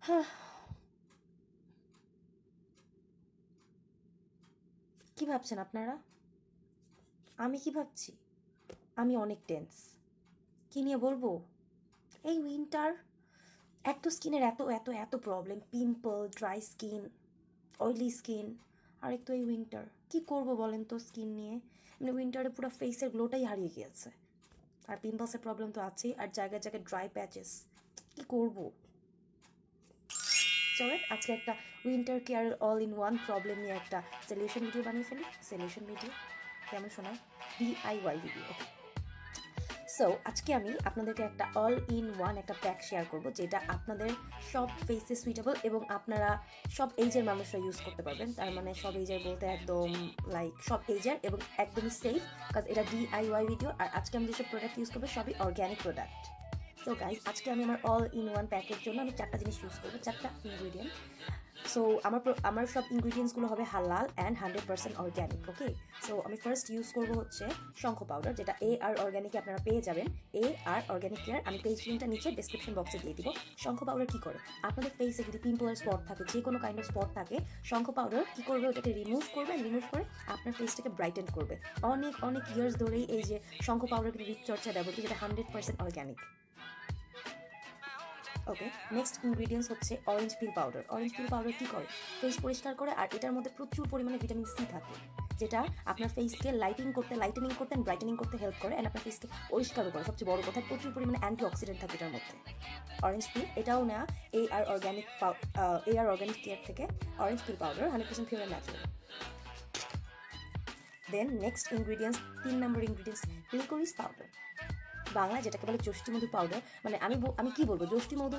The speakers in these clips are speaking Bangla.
কি ভাবছেন আপনারা? আমি কি ভাবছি? আমি অনেক টেন্স কি নিয়ে বলব? এই উইন্টার এক তো স্কিনের এত এত এত problem pimple dry skin oily skin আর এক তো এই উইন্টার কি করব বলেন তো স্কিন নিয়ে? মানে উইন্টারে পুরো ফেসের গ্লোটাই হারিয়ে গিয়েছে। আর পিম্পলসের প্রবলেম তো আছেই। আর জায়গায় জায়গায় ড্রাই প্যাচেস কি করব? চলেন আজকে একটা winter care all in one problem নিয়ে একটা সলিউশন ভিডিও বানিয়ে ফেলি। সলিউশন ভিডিও কেমন শোনায়? ডিআইওয়াই ভিডিও ওকে সো আজকে আমি আপনাদেরকে একটা অল ইন ওয়ান একটা প্যাক শেয়ার করব, যেটা আপনাদের সব ফেসে সুইটেবল এবং আপনারা সব এইজের মানুষরা ইউজ করতে পারবেন। তার মানে সব এইজের বলতে একদম লাইক সব এইজের এবং একদমই সেফ কাজ এটা ডিআইওয়াই ভিডিও আর আজকে আমি যেসব প্রোডাক্ট ইউজ করব, সবই অর্গ্যানিক প্রোডাক্ট সো গাইজ আজকে আমি আমার অল ইন ওয়ান প্যাকের জন্য আমি চারটা জিনিস ইউজ করব, চারটা ইনগ্রিডিয়েন্ট সো আমার আমার সব ইনগ্রিডিয়েন্টসগুলো হবে হালাল and hundred percent organic okay so আমি ফার্স্ট ইউজ করব হচ্ছে শঙ্খ পাউডার যেটা এ আর অর্গ্যানিকে আপনারা পেয়ে যাবেন। এ আর অর্গ্যানিক কেয়ার আমি পেজ লিঙ্কটা নিচে ডিসক্রিপশন বক্সে দিয়ে দিব। শঙ্খ পাউডার কী করে? আপনাদের ফেসে যদি পিম্পলের স্পট থাকে, যে কোনো কাইন্ড অফ স্পট থাকে, শঙ্খ পাউডার কী করবে? ওটাকে রিমুভ করবে রিমুভ করে আপনার ফেসটাকে ব্রাইটেন করবে। অনেক অনেক ইয়ার্স ধরেই এই যে শঙ্খ পাউডার কিন্তু রূপচর্চা ব্যবহৃত যেটা hundred percent organic okay next ingredients হচ্ছে orange peel powder orange peel powder কী করে? ফেস পরিষ্কার করে আর এটার মধ্যে প্রচুর পরিমাণে ভিটামিন সি থাকে, যেটা আপনার ফেসকে লাইটিং করতে লাইটেনিং করতে ব্রাইটেনিং করতে হেল্প করে অ্যান্ড আপনার ফেসকে পরিষ্কারও করে। সবচেয়ে বড় কথা, প্রচুর পরিমাণে অ্যান্টি অক্সিডেন্ট থাকে এটার মধ্যে। অরেঞ্জ পিল এটাও নেওয়া A R organic A R organic care থেকে orange peel powder hundred percent and natural then next ingredients তিন নম্বর ইনগ্রিডিয়েন্টস লিকোরিস পাউডার বাংলা যেটাকে বলে মধু পাউডার মানে আমি আমি কি বলব? মধু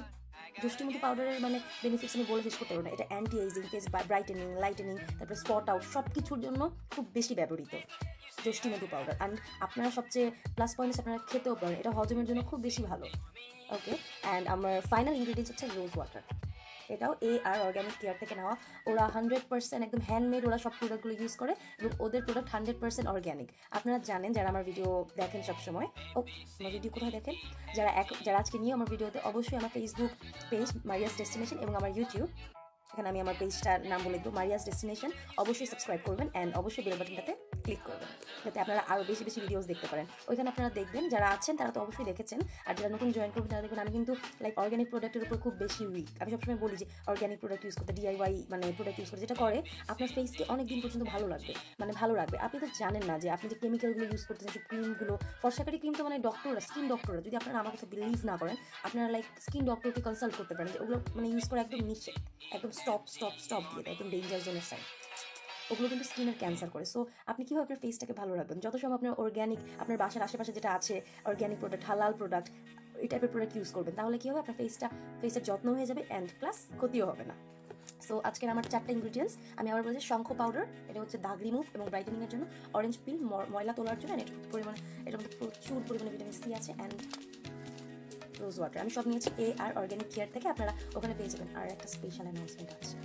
মধু পাউডারের মানে বেনিফিটস আমি বলে শেষ করতে পারব না। এটা anti ageing face brightening lightening তারপরে স্পট আউট সব কিছুর জন্য খুব বেশি ব্যবহৃত মধু পাউডার অ্যান্ড আপনারা সবচেয়ে প্লাস পয়েন্টস আপনারা খেতেও পারেন। এটা হজমের জন্য খুব বেশি ভালো। ওকে অ্যান্ড আমার ফাইনাল ইনগ্রিডিয়েন্টস হচ্ছে রোজ ওয়াটার এটাও এ আর অর্গ্যানিক কেয়ার থেকে নেওয়া। ওরা হান্ড্রেড পার্সেন্ট একদম হ্যান্ডমেড ওরা সব প্রোডাক্টগুলো ইউজ করে এবং ওদের প্রোডাক্ট হান্ড্রেড পার্সেন্ট অর্গ্যানিক আপনারা জানেন যারা আমার ভিডিও দেখেন সবসময়। ও, আমার ভিডিও কোথায় দেখেন? যারা এক, যারা আজকে নিয়ে আমার ভিডিওতে অবশ্যই আমার ফেসবুক পেজ মারিয়াস ডেস্টিনেশন এবং আমার ইউটিউব এখানে আমি আমার পেজটার নাম বলে দেবো মারিয়াস ডেস্টিনেশন অবশ্যই সাবস্ক্রাইব করবেন অ্যান্ড অবশ্যই বেল বাটনটাতে ক্লিক করবেন, যাতে আপনারা আরও বেশি বেশি ভিডিওস দেখতে পারেন। ওইখানে আপনারা দেখবেন, যারা আছেন তারা তো অবশ্যই দেখেছেন, আর যারা নতুন জয়েন করবেন তারা দেখবেন আমি কিন্তু লাইক অর্গ্যানিক প্রোডাক্টের উপর খুব বেশি উইক আমি সবসময় বলি যে অর্গ্যানিক প্রোডাক্ট ইউজ করতে ডিআইওয়াই মানে প্রোডাক্ট ইউজ করতে যেটা করে, আপনার ফেসকে অনেক দিন পর্যন্ত ভালো লাগবে মানে ভালো লাগবে। আপনি তো জানেন না যে, আপনি যে কেমিক্যালগুলো ইউজ করতেছেন যে ক্রিমগুলো ফর্সাকারি ক্রিম তো মানে ডক্টররা স্কিন ডক্টররা যদি আপনারা আমার কথা বিলিভ না করেন, আপনারা লাইক স্কিন ডক্টরকে কনসাল্ট করতে পারেন যে, ওগুলো মানে ইউজ করে একদম নিচে একদম স্টপ স্টপ স্টপ দিয়ে দেয়, একদম ডেঞ্জার জোনের সাইড ওগুলো কিন্তু স্কিনের ক্যান্সার করে। সো আপনি কীভাবে আপনার ফেসটাকে ভালো রাখবেন? যত সময় আপনার অর্গ্যানিক আপনার বাসার আশেপাশে যেটা আছে অর্গ্যানিক প্রোডাক্ট হালাল প্রোডাক্ট এই টাইপের প্রোডাক্ট ইউজ করবেন। তাহলে কী হবে? আপনার ফেসটা ফেসের যত্ন হয়ে যাবে অ্যান্ড প্লাস ক্ষতিও হবে না। সো আজকের আমার চারটা ইনগ্রিডিয়েন্টস আমি আবার বলছি শঙ্খ পাউডার এটা হচ্ছে দাগ রিমুভ এবং ব্রাইটেনিংয়ের জন্য অরেঞ্জ পিল ময়লা তোলার জন্য এটা পরিমাণ, এটার মধ্যে প্রচুর পরিমাণে ভিটামিন সি আছে অ্যান্ড রোজ ওয়াটার আমি সব নিয়েছি এ আর অর্গ্যানিক কেয়ার থেকে, আপনারা ওখানে পেয়ে যাবেন। আর একটা স্পেশাল অ্যানাউন্সমেন্ট আছে।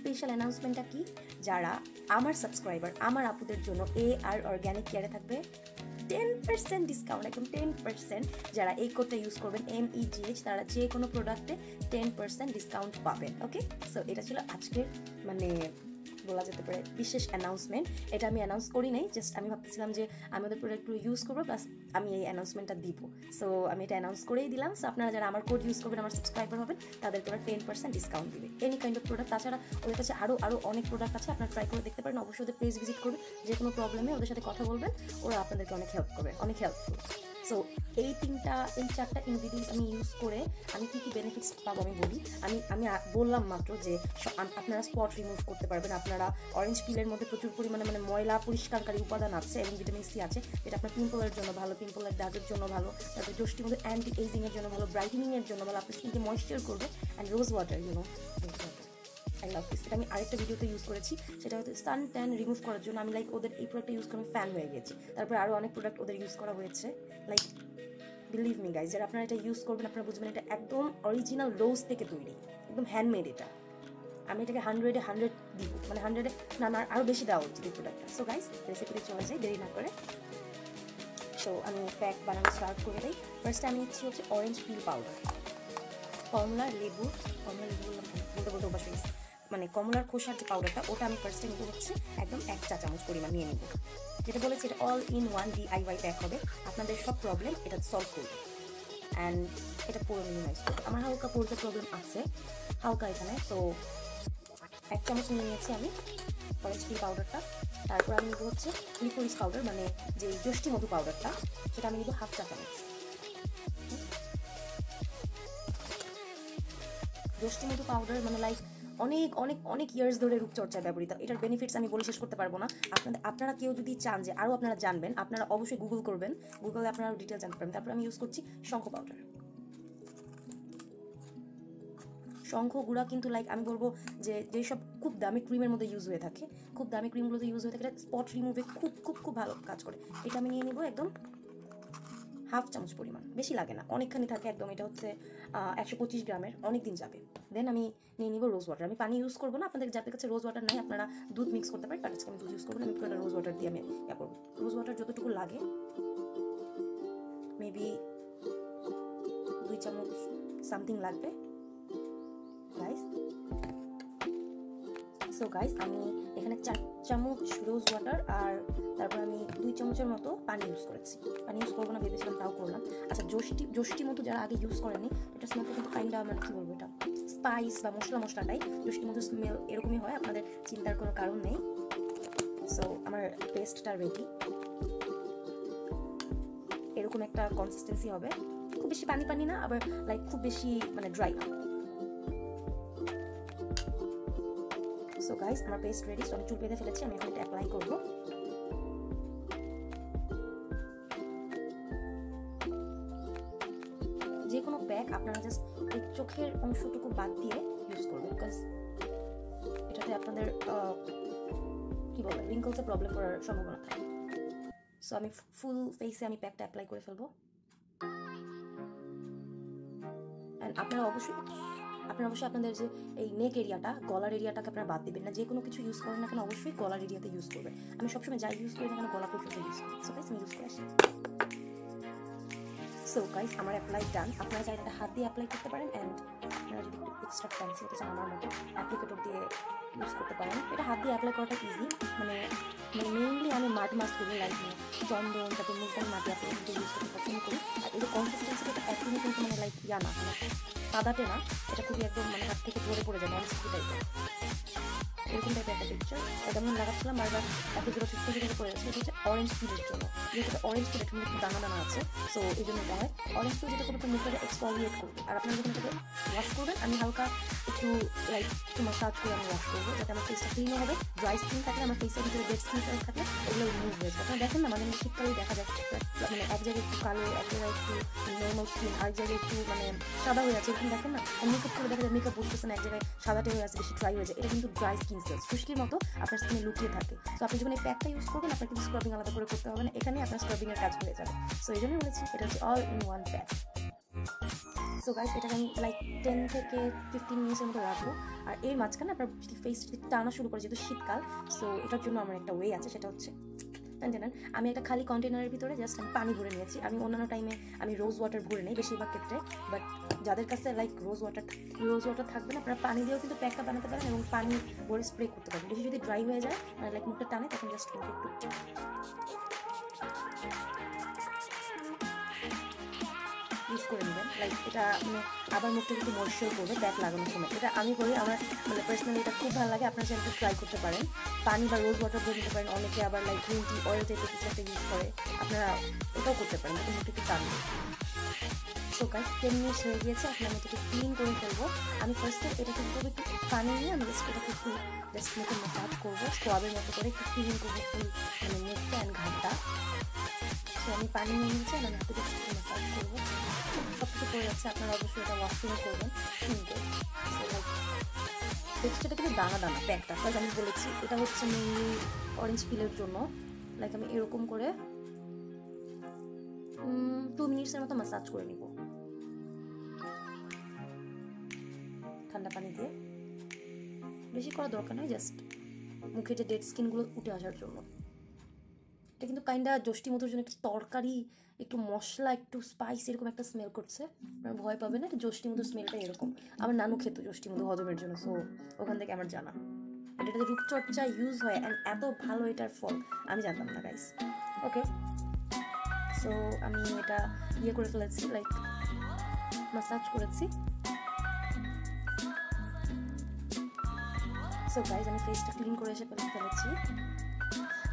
স্পেশাল অ্যানাউন্সমেন্টটা কি? যারা আমার সাবস্ক্রাইবার আমার আপুদের জন্য এ আর অর্গ্যানিক কেয়ারে থাকবে টেন পার্সেন্ট ডিসকাউন্ট একদম টেন পার্সেন্ট যারা এই কোডটা ইউজ করবেন এম ই জিএইচ তারা যে কোনো প্রোডাক্টে টেন পার্সেন্ট ডিসকাউন্ট পাবেন ওকে সো এটা ছিল আজকের মানে বলা যেতে পারে, বিশেষ অ্যানাউন্সমেন্ট এটা আমি অ্যানাউন্স করি নাই জাস্ট আমি ভাবতেছিলাম যে আমি ওদের প্রোডাক্টগুলো ইউজ করব প্লাস আমি এই অ্যানাউন্সমেন্টটা দিব। সো আমি এটা অ্যানাউন্স করেই দিলাম। সো আপনারা যারা আমার কোড ইউজ করবেন, আমার সাবস্ক্রাইবার হবেন, তাদেরকে ওরা টেন পার্সেন্ট ডিসকাউন্ট দিবে। এনি কাইন্ড অফ প্রোডাক্ট তাছাড়া ওদের কাছে আরও আরও অনেক প্রোডাক্ট আছে, আপনারা ট্রাই করে দেখতে পারেন। অবশ্যই ওদের পেজ ভিজিট করবেন যে কোনো প্রবলেমে ওদের সাথে কথা বলবেন, ওরা আপনাদেরকে অনেক হেল্প করবে, অনেক হেল্পফুল সো এই তিনটা, এই চারটা ইনগ্রিডিয়েন্টস আমি ইউজ করে আমি কী কী বেনিফিটস পাবো আমি বলি। আমি আমি বললাম মাত্র যে আপনারা স্পট রিমুভ করতে পারবেন। আপনারা অরেঞ্জ পিলের মধ্যে প্রচুর পরিমাণে মানে ময়লা পরিষ্কারকারী উপাদান আছে এবং ভিটামিন সি আছে। যেটা আপনার পিম্পলের জন্য ভালো পিম্পলের দাগের জন্য ভালো, তারপরে জোষ্টির মধ্যে অ্যান্টি এজিংয়ের জন্য ভালো ব্রাইটেনিংয়ের জন্য ভালো। আপনার স্কিনকে ময়েশ্চার করবে and rose water you know I love this এটা আমি আরেকটা ভিডিওতে ইউজ করেছি, সেটা হচ্ছে সান ট্যান রিমুভ করার জন্য আমি লাইক ওদের এই প্রোডাক্টটা ইউজ করে ফ্যান হয়ে গেছি। তারপরে আরও অনেক প্রোডাক্ট ওদের ইউজ করা হয়েছে। লাইক বিলিভ মি গাইজ যারা আপনারা এটা ইউজ করবেন, আপনারা বুঝবেন এটা একদম অরিজিনাল রোজ থেকে তৈরি, একদম হ্যান্ডমেড এটা। আমি এটাকে হান্ড্রেডে হান্ড্রেড দিব মানে হান্ড্রেডে না না আরও বেশি দেওয়া উচিত এই প্রোডাক্টটা সো গাইজ রেসিপিতে চলে যাই, দেরি না করে। সো আমি প্যাক বানানো স্টার্ট করে দিই। ফার্স্টে আমি নিচ্ছি হচ্ছে অরেঞ্জ পিল পাউডার কমলা লেবু কমলা লেবু বলতে বলতে। মানে কমলার খোসার যে পাউডারটা ওটা আমি ফার্স্টে নিব হচ্ছে একদম এক চা চামচ পরিমাণ নিয়ে নিব। যেটা বলেছি এটা all in one DIY pack হবে। আপনাদের সব প্রবলেম এটা সলভ করবে। অ্যান্ড এটা পুরো মিনিমাইজ করবে। আমার হালকা পড়তে প্রবলেম আছে, হালকা এখানে। তো এক চামচ নিয়ে নিয়েছি আমি অরেঞ্জ টি পাউডারটা তারপর আমি নিব হচ্ছে লিকুইড পাউডার মানে যে জষ্টি মধু পাউডারটা সেটা আমি নিব হাফ চা চামচ। জষ্টি মধু পাউডার মানে লাইক অনেক অনেক অনেক ইয়ার্স ধরে রূপচর্চায় ব্যবহৃত। এটার বেনিফিটস আমি বলে শেষ করতে পারব না। আপনাদের, আপনারা কেউ যদি চান যে আরও আপনারা জানবেন, আপনারা অবশ্যই গুগল করবেন। গুগলে আপনারা ডিটেল জানতে পারবেন। তারপর আমি ইউজ করছি শঙ্খ পাউডার শঙ্খ গুঁড়া কিন্তু লাইক আমি বলব যে, যেসব খুব দামি ক্রিমের মধ্যে ইউজ হয়ে থাকে, খুব দামি ক্রিমগুলোতে ইউজ হয়ে থাকে স্পট রিমুভে খুব খুব খুব ভালো কাজ করে। এটা আমি নিয়ে নিব একদম হাফ চামচ পরিমাণ, বেশি লাগে না। অনেকখানি থাকে একদম, এটা হচ্ছে একশো পঁচিশ গ্রামের অনেক দিন যাবে। দেন আমি নিয়ে নিব রোজ ওয়াটার আমি পানি ইউজ করব না, আপনাদের যাদের কাছে রোজ ওয়াটার নাই, আপনারা দুধ মিক্স করতে পারেন বাট আজকে আমি দুধ ইউজ করব না, আমি রোজ ওয়াটার দিয়ে আমি ইয়া করব। রোজ ওয়াটার যতটুকু লাগে মেবি দুই চামচ সামথিং লাগবে। গাইস সো গাইস আমি এখানে চার চামচ রোজ ওয়াটার আর তারপর আমি দুই চামচের মতো পানি ইউজ করেছি। পানি ইউজ করব না, ভেবেছিলাম তাও করলাম। আচ্ছা জোষ্টি জোষ্টি মতো যারা আগে ইউজ করেনি, এটা স্মেল কিন্তু কাইন্ডা মানে কী বলব এটা? স্পাইস বা মশলা মশলাটাই জোষ্টি মতো স্মেল এরকমই হয়, আপনাদের চিন্তার কোনো কারণ নেই। সো আমার পেস্টটা রেডি এরকম একটা কনসিস্টেন্সি হবে। খুব বেশি পানি পানি না, আবার লাইক খুব বেশি মানে ড্রাই গাইস আমার পেস্ট রেডি আমি চুল বেঁধে ফেলেছি, আমি এখন এটা অ্যাপ্লাই করব। যে কোনো প্যাক আপনারা জাস্ট এই চোখের অংশটুকু বাদ দিয়ে ইউজ করবেন বিকজ এটাতে আপনাদের কি বলে রিঙ্কলসে প্রবলেম করার সম্ভাবনা থাকে। সো আমি ফুল ফেসে আমি প্যাকটা অ্যাপ্লাই করে ফেলব। অ্যান্ড আপনারা অবশ্যই আপনারা অবশ্যই আপনাদের যে এই নেক এরিয়াটা গলার এরিয়াটাকে আপনারা বাদ দিবেন না। যে কোনো কিছু ইউজ করেন না কেন, অবশ্যই গলার এরিয়াতে ইউজ করবেন। আমি সবসময় যাই ইউজ করি না কেন, গলা পর্যন্ত ইউজ করি। সো আমি ইউজ করে আসি। সো গাইস আমার অ্যাপ্লাই ডান আপনারা চাইলে এটা হাত দিয়ে অ্যাপ্লাই করতে পারেন অ্যান্ড আপনারা যদি একটু এক্সট্রা ফ্যান্সি হতে চান আমার মতো অ্যাপ্লিকেটর দিয়ে ইউজ করতে পারেন। এটা হাত দিয়ে অ্যাপ্লাই করাটা ইজি মানে মানে মেইনলি আমি মাটি মাছ করি লাইক চন্দন, তারপর মুলতান মাটি অ্যাপ্লিকেটর ইউজ করতে পছন্দ করি। আর এই কনসিস্টেন্সিটা একদমই কিন্তু মানে লাইক ইয়া না মানে কাদাটে না এটা খুবই একদম মানে হাত থেকে জোরে পড়ে যায় নন স্টিকি টাইপের। এরকম টাইপের একটা পিকচার এটা আমি লাগাচ্ছিলাম আর অ্যাপ্লিকেটর ঠিক থেকে থেকে পড়ে যাচ্ছে, এটা হচ্ছে অরেঞ্জ পিলের জন্য। যেহেতু অরেঞ্জ এখানে একটু দানা দানা আছে সো এই জন্য এটা হয়। অরেঞ্জ পিল যেটা করবে, মুখটাকে এক্সপলিয়েট করবে। আর আপনারা যখন এটাকে ওয়াশ করবেন, আমি হালকা একটু লাইক একটু মাসাজ করে আমি ওয়াশ করব, যাতে আমার ফেসটা ক্লিনও হবে। ড্রাই স্কিন থাকলে, আমার ফেসের ভিতরে ডেড স্কিন সেলস থাকলে ওগুলো রিমুভ হয়ে যাবে। আপনারা দেখেন না মানে শীতকালেই দেখা যায় মানে এক জায়গায় একটু কালো, এক জায়গায় একটু নর্মাল স্কিন আরেক জায়গায় একটু মানে সাদা হয়ে আছে, এরকম দেখেন না? মেকআপ করে দেখা যায় মেকআপ বসতেছে না, এক জায়গায় সাদাটে হয়ে আছে, বেশি ড্রাই হয়ে যায়। এটা কিন্তু ড্রাই স্কিন সেলস খুশকির মতো আপনার স্কিনে লুকিয়ে থাকে। সো আপনি যখন এই প্যাকটা ইউজ করবেন, আপনার কিন্তু স্ক্রাবিং আলাদা করে করতে হবে না। এখানে আপনার স্ক্রাবিং এর কাজ হয়ে যাবে। সো এই জন্যই বলেছি, এটা হচ্ছে all in one pack so guys এটাকে আমি লাইক টেন থেকে ফিফটিন মিনিটসের মতো রাখব। আর এর মাঝখানে আপনার ফেস টানা শুরু করে, যেহেতু শীতকাল সো এটার জন্য আমার একটা ওয়ে আছে, সেটা হচ্ছে জানেন আমি একটা খালি কন্টেনারের ভিতরে জাস্ট আমি পানি ভরে নিয়েছি। আমি অন্যান্য টাইমে আমি রোজ ওয়াটার ভরে নিই বেশিরভাগ ক্ষেত্রে বাট যাদের কাছে like rose water rose water থাকবে না, আপনারা পানি দিয়েও কিন্তু প্যাকটা বানাতে পারেন এবং পানি ভরে স্প্রে করতে পারেন। বেশি যদি ড্রাই হয়ে যায় মানে লাইক মুখটা টানে, তখন জাস্ট একটু লাইক এটা মানে আবার মুখটা একটু ময়শ্চার করবে ব্যাক লাগানোর সময়। এটা আমি করি, আমার মানে পার্সোনালি এটা খুব ভালো লাগে, আপনারা চাইলে ট্রাই করতে পারেন। পানি বা রোজ ওয়াটার করে নিতে পারেন, অনেকে আবার লাইক গ্রিন টি অয়েল টাইপের কিছু একটা ইউজ করে, আপনারা ওটাও করতে পারেন যাতে মুখটা একটু টান সো গাইস টেন মিনিটস হয়ে গিয়েছে, এখন আমি এটাকে ক্লিন করে ফেলব। আমি ফার্স্টে এটাকে একটু একটু পানি নিয়ে আমি জাস্ট এটাকে একটু জাস্ট মুখে ম্যাসাজ করব স্ক্রাবের মতো করে একটু ক্লিন করব ফুল মানে মুখটা অ্যান্ড ঘাটটা সো আমি পানি নিয়ে নিয়েছি আর আমি হাতে একটু ম্যাসাজ করব। কিছু করে যাচ্ছে, আপনারা অবশ্যই এটা ওয়াশরুমে করবেন সিঙ্কে সো লাইক টেক্সচারটা কিন্তু দানা দানা প্যাকটা প্লাস আমি বলেছি, এটা হচ্ছে মেনলি অরেঞ্জ পিলের জন্য। লাইক আমি এরকম করে টু মিনিটসের মতো ম্যাসাজ করে নিব। ঠান্ডা পানি দিয়ে। বেশি করা দরকার নয় জাস্ট মুখে যে ডেড স্কিনগুলো উঠে আসার জন্য। এটা কিন্তু কাইন্ডা জষ্টি মধুর জন্য একটু তরকারি, একটু মশলা, একটু স্পাইস এরকম একটা স্মেল করছে। আপনার ভয় পাবে না জষ্টি মধুর স্মেলটা এরকম। আমার নানু খেত জষ্টি মধু হজমের জন্য সো ওখান থেকে আমার জানা। বাট এটাতে রূপচর্চা ইউজ হয় অ্যান্ড এত ভালো এটার ফল, আমি জানতাম না গাইস ওকে সো আমি এটা ইয়ে করে ফেলেছি লাইক মাসাজ করেছি। সো গাইজ আমি ফেসটা ক্লিন করে এসে ফেলে ফেলেছি।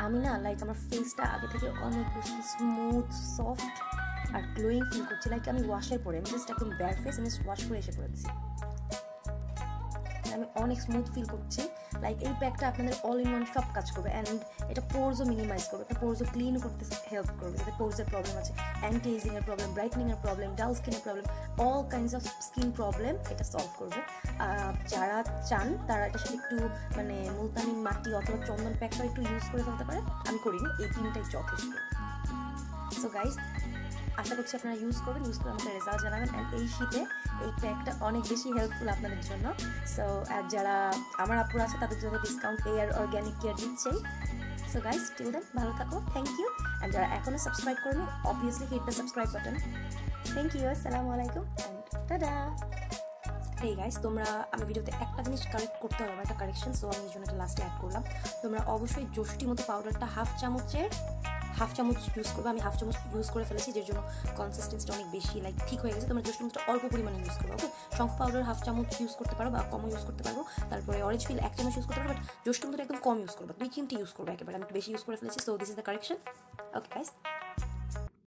আমি না লাইক আমার ফেসটা আগে থেকে অনেক বেশি স্মুথ সফট আর গ্লোয়িং ফিল করছি। লাইক আমি ওয়াশে পরে আমি জাস্ট একদম ব্যাড ফেস আমি ওয়াশ করে এসে পড়েছি। আমি অনেক স্মুথ ফিল করছি। লাইক এই প্যাকটা আপনাদের অল ইন ওয়ান সব কাজ করবে। অ্যান্ড এটা পোর্সও মিনিমাইজ করবে। একটা পোর্সও ক্লিন করতে হেল্প করবে। যাতে পোর্সের প্রবলেম আছে। অ্যান্টি এজিংয়ের প্রবলেম ব্রাইটনিংয়ের প্রবলেম ডাল স্কিনের problem all kinds of skin problem এটা সলভ করবে। যারা চান, তারা এটা সাথে একটু মানে মুলতানি মাটি অথবা চন্দন প্যাকটা একটু ইউজ করে ফেলতে পারে। আমি করিনি, এই তিনটাই যথেষ্ট। সো গাইজ আশা করছি আপনারা ইউজ করবেন ইউজ করে আমাকে রেজাল্ট জানাবেন। অ্যান্ড এই শীতে এই প্যাকটা অনেক বেশি হেল্পফুল আপনাদের জন্য। সো আর যারা আমার আপুর আছে, তাদের জন্য ডিসকাউন্ট এয়ার অর্গ্যানিক কেয়ার দিচ্ছেই সো গাইস টিল দেন ভালো থাকো। থ্যাংক ইউ অ্যান্ড যারা এখনও সাবস্ক্রাইব করেনি obviously hit the subscribe button thank you আসসালামু আলাইকুম অ্যান্ড এই গাইস তোমরা আমি ভিডিওতে একটা জিনিস কারেক্ট করতে হবে, একটা কারেকশন সো আমি এই জন্য এটা লাস্টে অ্যাড করলাম। তোমরা অবশ্যই জোষ্টি মতো পাউডারটা হাফ চামচের হাফ চামচ ইউজ করবে, আমি হাফ চামচ ইউজ করে ফেলেছি যার জন্য কনসিস্টেন্সিটা অনেক বেশি লাইক ঠিক হয়ে গেছে, তোমরা জাস্ট চামচটা অল্প পরিমাণে ইউজ করবে ওকে শঙ্খ পাউডার হাফ চামচ ইউজ করতে পারো বা কম ইউজ করতে পারো, তারপরে অরেঞ্জ ফিল এক চামচ ইউজ করতে পারো বাট জ্যোষ্ঠ একদম কম ইউজ করব, দুই তিনটি ইউজ করব একেবারে, আমি একটু বেশি ইউজ করে ফেলেছি so this is the correction okay guys